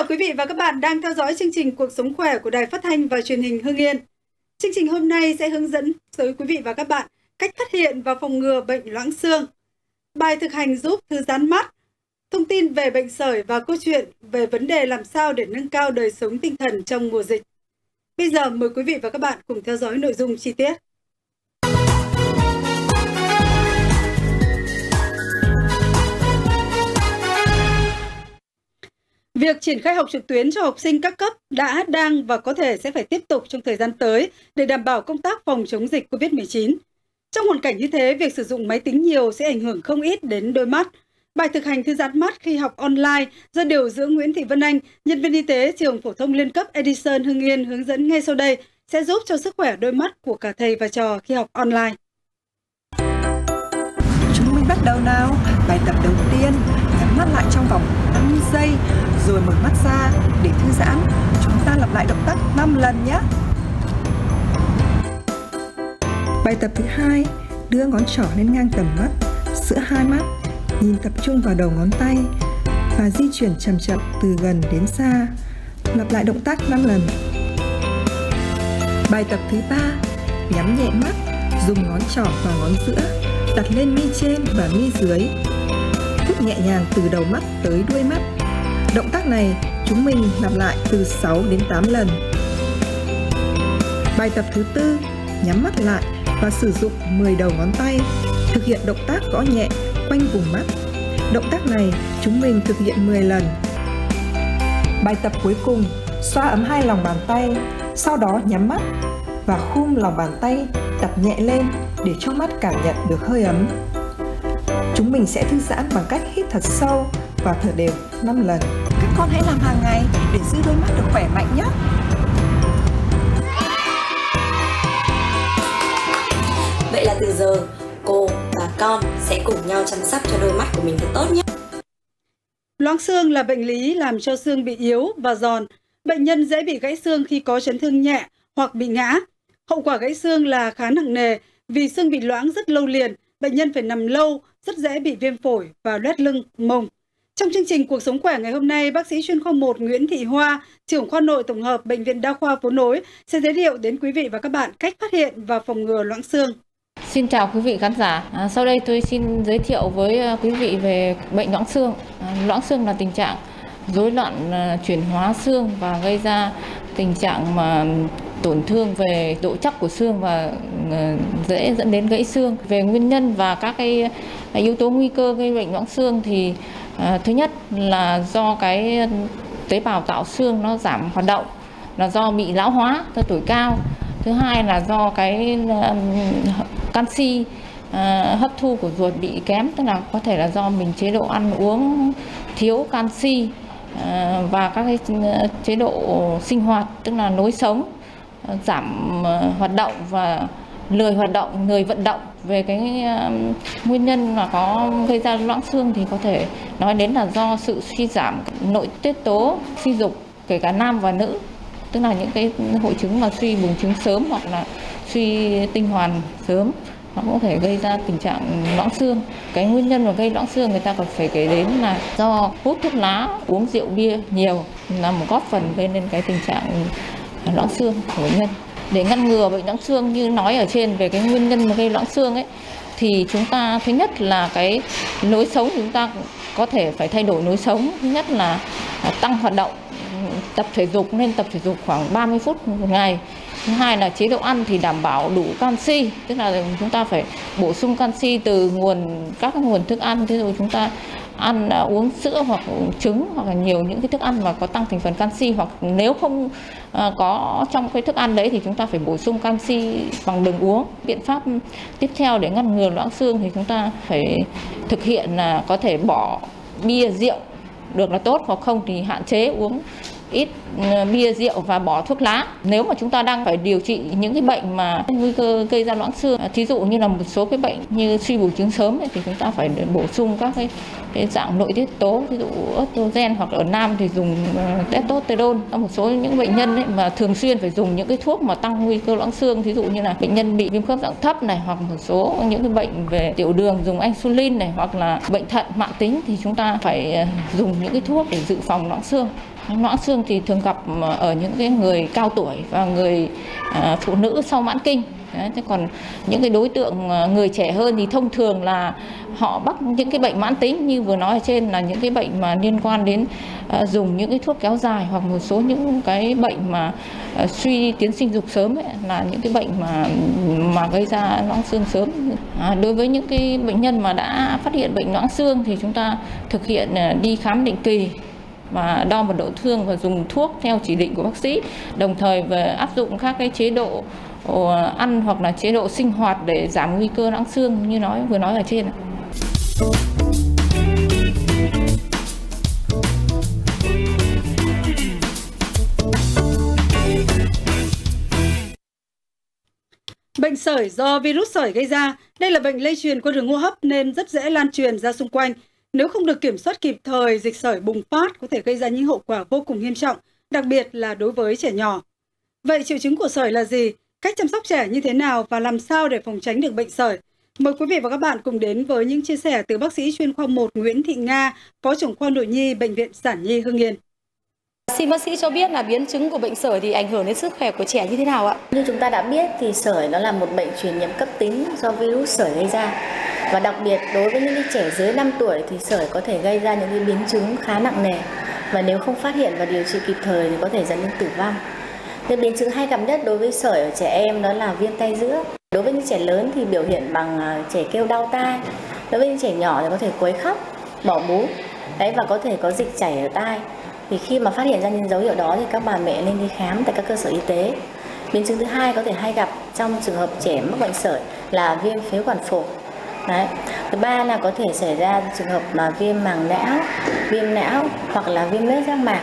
Chào quý vị và các bạn đang theo dõi chương trình Cuộc sống khỏe của Đài Phát thanh và Truyền hình Hưng Yên. Chương trình hôm nay sẽ hướng dẫn tới quý vị và các bạn cách phát hiện và phòng ngừa bệnh loãng xương, bài thực hành giúp thư giãn mắt, thông tin về bệnh sởi và câu chuyện về vấn đề làm sao để nâng cao đời sống tinh thần trong mùa dịch. Bây giờ mời quý vị và các bạn cùng theo dõi nội dung chi tiết. Việc triển khai học trực tuyến cho học sinh các cấp đã, đang và có thể sẽ phải tiếp tục trong thời gian tới để đảm bảo công tác phòng chống dịch COVID-19. Trong hoàn cảnh như thế, việc sử dụng máy tính nhiều sẽ ảnh hưởng không ít đến đôi mắt. Bài thực hành thư giãn mắt khi học online do điều dưỡng Nguyễn Thị Vân Anh, nhân viên y tế trường phổ thông liên cấp Edison Hưng Yên hướng dẫn ngay sau đây sẽ giúp cho sức khỏe đôi mắt của cả thầy và trò khi học online. Chúng mình bắt đầu nào. Bài tập đầu tiên, nhắm mắt lại trong vòng 5 giây rồi mở mắt ra để thư giãn. Chúng ta lặp lại động tác 5 lần nhé. Bài tập thứ hai, đưa ngón trỏ lên ngang tầm mắt, giữa hai mắt, nhìn tập trung vào đầu ngón tay và di chuyển chậm chậm từ gần đến xa. Lặp lại động tác 5 lần. Bài tập thứ ba, nhắm nhẹ mắt, dùng ngón trỏ và ngón giữa đặt lên mi trên và mi dưới. Nhẹ nhàng từ đầu mắt tới đuôi mắt Động tác này chúng mình lặp lại từ 6 đến 8 lần. Bài tập thứ tư, nhắm mắt lại và sử dụng 10 đầu ngón tay thực hiện động tác gõ nhẹ quanh vùng mắt. Động tác này chúng mình thực hiện 10 lần. Bài tập cuối cùng, xoa ấm hai lòng bàn tay, sau đó nhắm mắt và khum lòng bàn tay đặt nhẹ lên để cho mắt cảm nhận được hơi ấm. Chúng mình sẽ thư giãn bằng cách hít thật sâu và thở đều 5 lần. Các con hãy làm hàng ngày để giữ đôi mắt được khỏe mạnh nhé. Vậy là từ giờ cô và con sẽ cùng nhau chăm sóc cho đôi mắt của mình thật tốt nhé. Loãng xương là bệnh lý làm cho xương bị yếu và giòn. Bệnh nhân dễ bị gãy xương khi có chấn thương nhẹ hoặc bị ngã. Hậu quả gãy xương là khá nặng nề vì xương bị loãng rất lâu liền, bệnh nhân phải nằm lâu, rất dễ bị viêm phổi và loét lưng, mông. Trong chương trình Cuộc sống khỏe ngày hôm nay, bác sĩ chuyên khoa 1 Nguyễn Thị Hoa, trưởng khoa nội tổng hợp Bệnh viện Đa khoa Phố Nối sẽ giới thiệu đến quý vị và các bạn cách phát hiện và phòng ngừa loãng xương. Xin chào quý vị khán giả. À, sau đây tôi xin giới thiệu với à, quý vị về bệnh loãng xương. À, loãng xương là tình trạng rối loạn à, chuyển hóa xương và gây ra tình trạng mà tổn thương về độ chắc của xương và ờ, dễ dẫn đến gãy xương. Về nguyên nhân và các cái yếu tố nguy cơ gây bệnh loãng xương thì À, thứ nhất là do cái tế bào tạo xương nó giảm hoạt động là do bị lão hóa do tuổi cao thứ hai là do cái um, canxi uh, hấp thu của ruột bị kém tức là có thể là do mình chế độ ăn uống thiếu canxi uh, và các cái chế độ sinh hoạt tức là lối sống giảm ờ, hoạt động và lười hoạt động, lười vận động về cái ờ, nguyên nhân mà có gây ra loãng xương thì có thể nói đến là do sự suy giảm nội tiết tố suy dục kể cả nam và nữ. Tức là những cái hội chứng mà suy buồng trứng sớm hoặc là suy tinh hoàn sớm nó cũng có thể gây ra tình trạng loãng xương. Cái nguyên nhân mà gây loãng xương người ta còn phải kể đến là do hút thuốc lá uống rượu bia nhiều là một góp phần gây nên cái tình trạng loãng xương, của bệnh nhân. Để ngăn ngừa bệnh loãng xương như nói ở trên về cái nguyên nhân mà gây loãng xương ấy, thì chúng ta, thứ nhất là cái lối sống chúng ta có thể phải thay đổi lối sống. Thứ nhất là à, tăng hoạt động, tập thể dục, nên tập thể dục khoảng 30 phút một ngày. Thứ hai là chế độ ăn thì đảm bảo đủ canxi, tức là chúng ta phải bổ sung canxi từ nguồn, các nguồn thức ăn. Thế rồi chúng ta ăn à, uống sữa hoặc trứng hoặc là nhiều những cái thức ăn mà có tăng thành phần canxi hoặc nếu không à, có trong cái thức ăn đấy thì chúng ta phải bổ sung canxi bằng đường uống. Biện pháp tiếp theo để ngăn ngừa loãng xương thì chúng ta phải thực hiện là có thể bỏ bia, rượu được là tốt, hoặc không thì hạn chế uống ít ờ, bia rượu và bỏ thuốc lá. Nếu mà chúng ta đang phải điều trị những cái bệnh mà nguy cơ gây ra loãng xương thí dụ như là một số cái bệnh như suy bùn trứng sớm ấy, thì chúng ta phải bổ sung các cái, cái dạng nội tiết tố ví dụ estrogen hoặc ở nam thì dùng ờ, testosterone. Một số những bệnh nhân ấy mà thường xuyên phải dùng những cái thuốc mà tăng nguy cơ loãng xương thí dụ như là bệnh nhân bị viêm khớp dạng thấp này hoặc một số những cái bệnh về tiểu đường dùng insulin này hoặc là bệnh thận mạng tính thì chúng ta phải ờ, dùng những cái thuốc để dự phòng loãng xương. Loãng xương thì thường gặp ờ, ở những cái người cao tuổi và người ờ, phụ nữ sau mãn kinh. Đấy, thế còn những cái đối tượng ờ, người trẻ hơn thì thông thường là họ mắc những cái bệnh mãn tính như vừa nói ở trên là những cái bệnh mà liên quan đến uh, dùng những cái thuốc kéo dài hoặc một số những cái bệnh mà uh, suy tiến sinh dục sớm ấy, là những cái bệnh mà mà gây ra loãng xương sớm. À, đối với những cái bệnh nhân mà đã phát hiện bệnh loãng xương thì chúng ta thực hiện uh, đi khám định kỳ và đo mật độ thương và dùng thuốc theo chỉ định của bác sĩ đồng thời về áp dụng các cái chế độ ờ, ăn hoặc là chế độ sinh hoạt để giảm nguy cơ loãng xương như nói vừa nói ở trên Bệnh sởi do virus sởi gây ra, đây là bệnh lây truyền qua đường hô hấp nên rất dễ lan truyền ra xung quanh. Nếu không được kiểm soát kịp thời, dịch sởi bùng phát có thể gây ra những hậu quả vô cùng nghiêm trọng, đặc biệt là đối với trẻ nhỏ. Vậy triệu chứng của sởi là gì? Cách chăm sóc trẻ như thế nào và làm sao để phòng tránh được bệnh sởi? Mời quý vị và các bạn cùng đến với những chia sẻ từ bác sĩ chuyên khoa 1 Nguyễn Thị Nga, Phó trưởng khoa nội nhi Bệnh viện Sản Nhi Hưng Yên. Xin bác sĩ cho biết là biến chứng của bệnh sởi thì ảnh hưởng đến sức khỏe của trẻ như thế nào ạ? Như chúng ta đã biết thì sởi nó là một bệnh truyền nhiễm cấp tính do virus sởi gây ra. Và đặc biệt đối với những trẻ dưới 5 tuổi thì sởi có thể gây ra những cái biến chứng khá nặng nề. Và nếu không phát hiện và điều trị kịp thời thì có thể dẫn đến tử vong. Cái biến chứng hay gặp nhất đối với sởi ở trẻ em đó là viêm tay giữa. Đối với những trẻ lớn thì biểu hiện bằng à, trẻ kêu đau tai. Đối với những trẻ nhỏ thì có thể quấy khóc, bỏ bú. Đấy và có thể có dịch chảy ở tai. Thì khi mà phát hiện ra những dấu hiệu đó thì các bà mẹ nên đi khám tại các cơ sở y tế. Biến chứng thứ hai có thể hay gặp trong trường hợp trẻ mắc bệnh sởi là viêm phế quản phổi. Đấy. Thứ ba là có thể xảy ra trường hợp mà viêm màng não, viêm não hoặc là viêm lết giác mạc.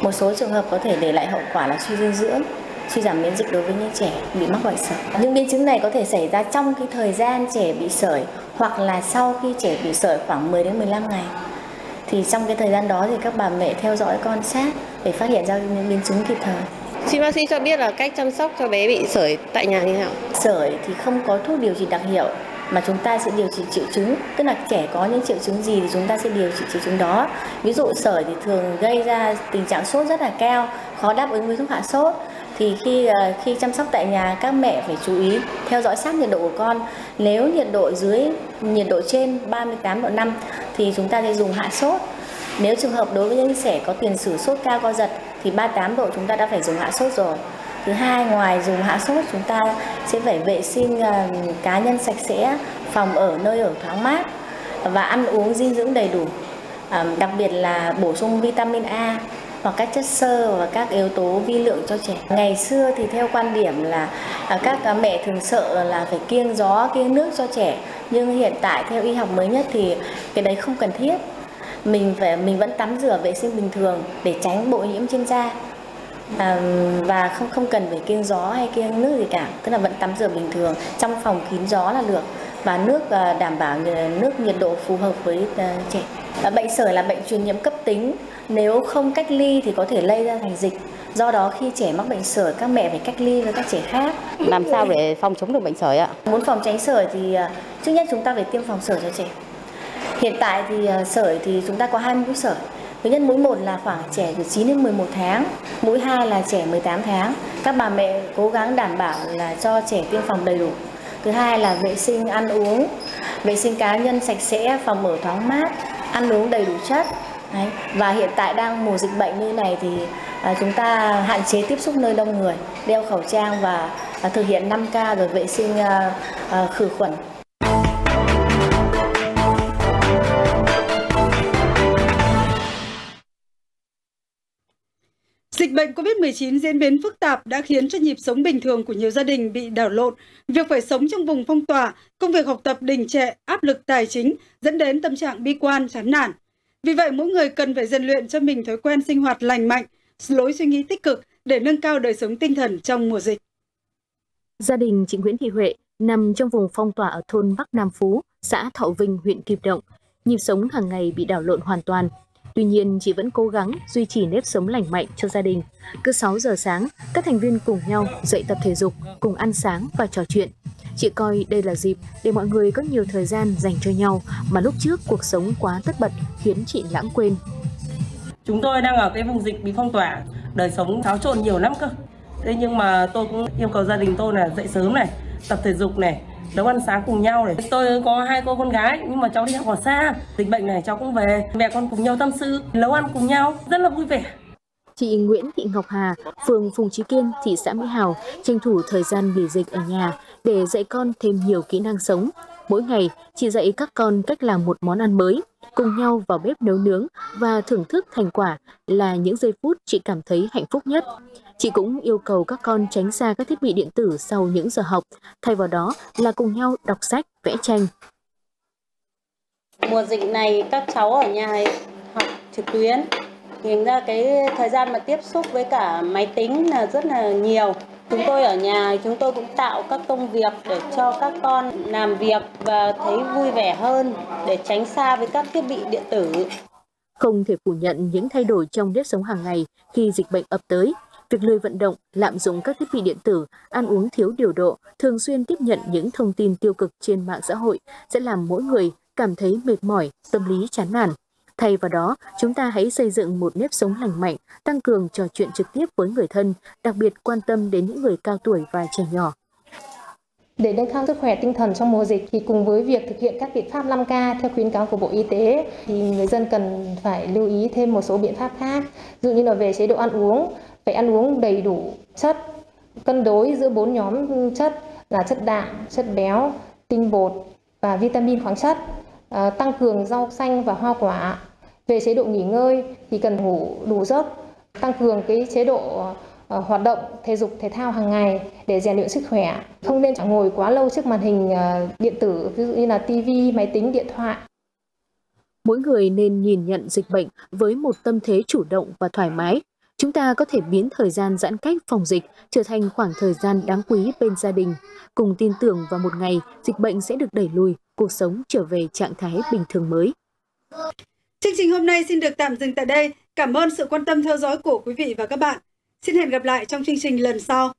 Một số trường hợp có thể để lại hậu quả là suy dinh dưỡng, suy giảm miễn dịch đối với những trẻ bị mắc bệnh sởi. Những biến chứng này có thể xảy ra trong cái thời gian trẻ bị sởi hoặc là sau khi trẻ bị sởi khoảng 10 đến 15 ngày. Thì trong cái thời gian đó thì các bà mẹ theo dõi con sát để phát hiện ra những biến chứng kịp thời. Xin bác sĩ cho biết là cách chăm sóc cho bé bị sởi tại nhà như thế nào? Sởi thì không có thuốc điều trị đặc hiệu mà chúng ta sẽ điều trị triệu chứng tức là trẻ có những triệu chứng gì thì chúng ta sẽ điều trị triệu chứng đó ví dụ sởi thì thường gây ra tình trạng sốt rất là cao khó đáp ứng với thuốc hạ sốt thì khi ờ, khi chăm sóc tại nhà các mẹ phải chú ý theo dõi sát nhiệt độ của con nếu nhiệt độ dưới nhiệt độ trên 38 độ 5 thì chúng ta sẽ dùng hạ sốt. Nếu trường hợp đối với những trẻ có tiền sử sốt cao co giật thì 38 độ chúng ta đã phải dùng hạ sốt rồi. Thứ hai ngoài dùng hạ sốt chúng ta sẽ phải vệ sinh uh, cá nhân sạch sẽ phòng ở nơi ở thoáng mát và ăn uống dinh dưỡng đầy đủ. Uh, đặc biệt là bổ sung vitamin A hoặc các chất xơ và các yếu tố vi lượng cho trẻ. Ngày xưa thì theo quan điểm là à, các à, mẹ thường sợ là phải kiêng gió, kiêng nước cho trẻ, nhưng hiện tại theo y học mới nhất thì cái đấy không cần thiết. Mình phải mình vẫn tắm rửa vệ sinh bình thường để tránh bội nhiễm trên da à, và không không cần phải kiêng gió hay kiêng nước gì cả tức là vẫn tắm rửa bình thường trong phòng kín gió là được và nước à, đảm bảo nước nhiệt độ phù hợp với à, trẻ. À, bệnh sởi là bệnh truyền nhiễm cấp tính. Nếu không cách ly thì có thể lây ra thành dịch. Do đó khi trẻ mắc bệnh sởi các mẹ phải cách ly với các trẻ khác. Làm sao để phòng chống được bệnh sởi ạ? Muốn phòng tránh sởi thì trước nhất chúng ta phải tiêm phòng sởi cho trẻ. Hiện tại thì sởi thì chúng ta có hai mũi sởi. Thứ nhất mũi 1 là khoảng trẻ từ 9 đến 11 tháng, mũi 2 là trẻ 18 tháng. Các bà mẹ cố gắng đảm bảo là cho trẻ tiêm phòng đầy đủ. Thứ hai là vệ sinh ăn uống, vệ sinh cá nhân sạch sẽ, phòng ở thoáng mát, ăn uống đầy đủ chất. Đấy. Và hiện tại đang mùa dịch bệnh như này thì à, chúng ta hạn chế tiếp xúc nơi đông người, đeo khẩu trang và à, thực hiện 5K rồi vệ sinh à, à, khử khuẩn Dịch bệnh COVID-19 diễn biến phức tạp đã khiến cho nhịp sống bình thường của nhiều gia đình bị đảo lộn. Việc phải sống trong vùng phong tỏa, công việc học tập đình trệ, áp lực tài chính dẫn đến tâm trạng bi quan, chán nản. Vì vậy, mỗi người cần phải rèn luyện cho mình thói quen sinh hoạt lành mạnh, lối suy nghĩ tích cực để nâng cao đời sống tinh thần trong mùa dịch. Gia đình chị Nguyễn Thị Huệ nằm trong vùng phong tỏa ở thôn Bắc Nam Phú, xã Thọ Vinh, huyện Kim Động. Nhịp sống hàng ngày bị đảo lộn hoàn toàn Tuy nhiên, chị vẫn cố gắng duy trì nếp sống lành mạnh cho gia đình. Cứ 6 giờ sáng, các thành viên cùng nhau dậy tập thể dục, cùng ăn sáng và trò chuyện. Chị coi đây là dịp để mọi người có nhiều thời gian dành cho nhau mà lúc trước cuộc sống quá tất bật khiến chị lãng quên. Chúng tôi đang ở cái vùng dịch bị phong tỏa, đời sống xáo trộn nhiều lắm cơ. Thế nhưng mà tôi cũng yêu cầu gia đình tôi là dậy sớm này, tập thể dục này, nấu ăn sáng cùng nhau này. Tôi có hai cô con gái nhưng mà cháu đi học ở xa. Dịch bệnh này cháu cũng về, mẹ con cùng nhau tâm sự, nấu ăn cùng nhau, rất là vui vẻ. Chị Nguyễn Thị Ngọc Hà, phường Phùng Trí Kiên, thị xã Mỹ Hào, tranh thủ thời gian nghỉ dịch ở nhà để dạy con thêm nhiều kỹ năng sống. Mỗi ngày, chị dạy các con cách làm một món ăn mới, cùng nhau vào bếp nấu nướng và thưởng thức thành quả là những giây phút chị cảm thấy hạnh phúc nhất. Chị cũng yêu cầu các con tránh xa các thiết bị điện tử sau những giờ học, thay vào đó là cùng nhau đọc sách, vẽ tranh. Mùa dịch này các cháu ở nhà học trực tuyến, thành ra cái thời gian mà tiếp xúc với cả máy tính là rất là nhiều. Chúng tôi ở nhà chúng tôi cũng tạo các công việc để cho các con làm việc và thấy vui vẻ hơn để tránh xa với các thiết bị điện tử. Không thể phủ nhận những thay đổi trong nếp sống hàng ngày khi dịch bệnh ập tới. Việc lười vận động, lạm dụng các thiết bị điện tử, ăn uống thiếu điều độ, thường xuyên tiếp nhận những thông tin tiêu cực trên mạng xã hội sẽ làm mỗi người cảm thấy mệt mỏi, tâm lý chán nản. Thay vào đó, chúng ta hãy xây dựng một nếp sống lành mạnh, tăng cường trò chuyện trực tiếp với người thân, đặc biệt quan tâm đến những người cao tuổi và trẻ nhỏ. Để nâng cao sức khỏe tinh thần trong mùa dịch thì cùng với việc thực hiện các biện pháp 5K theo khuyến cáo của Bộ Y tế thì người dân cần phải lưu ý thêm một số biện pháp khác, dụ như là về chế độ ăn uống, phải ăn uống đầy đủ chất, cân đối giữa bốn nhóm chất là chất đạm, chất béo, tinh bột và vitamin khoáng chất, à, tăng cường rau xanh và hoa quả. Về chế độ nghỉ ngơi thì cần ngủ đủ giấc, tăng cường cái chế độ uh, hoạt động thể dục thể thao hàng ngày để rèn luyện sức khỏe. Không nên ngồi quá lâu trước màn hình uh, điện tử, ví dụ như là TV, máy tính, điện thoại. Mỗi người nên nhìn nhận dịch bệnh với một tâm thế chủ động và thoải mái. Chúng ta có thể biến thời gian giãn cách phòng dịch trở thành khoảng thời gian đáng quý bên gia đình, cùng tin tưởng vào một ngày dịch bệnh sẽ được đẩy lùi, cuộc sống trở về trạng thái bình thường mới. Chương trình hôm nay xin được tạm dừng tại đây. Cảm ơn sự quan tâm theo dõi của quý vị và các bạn. Xin hẹn gặp lại trong chương trình lần sau.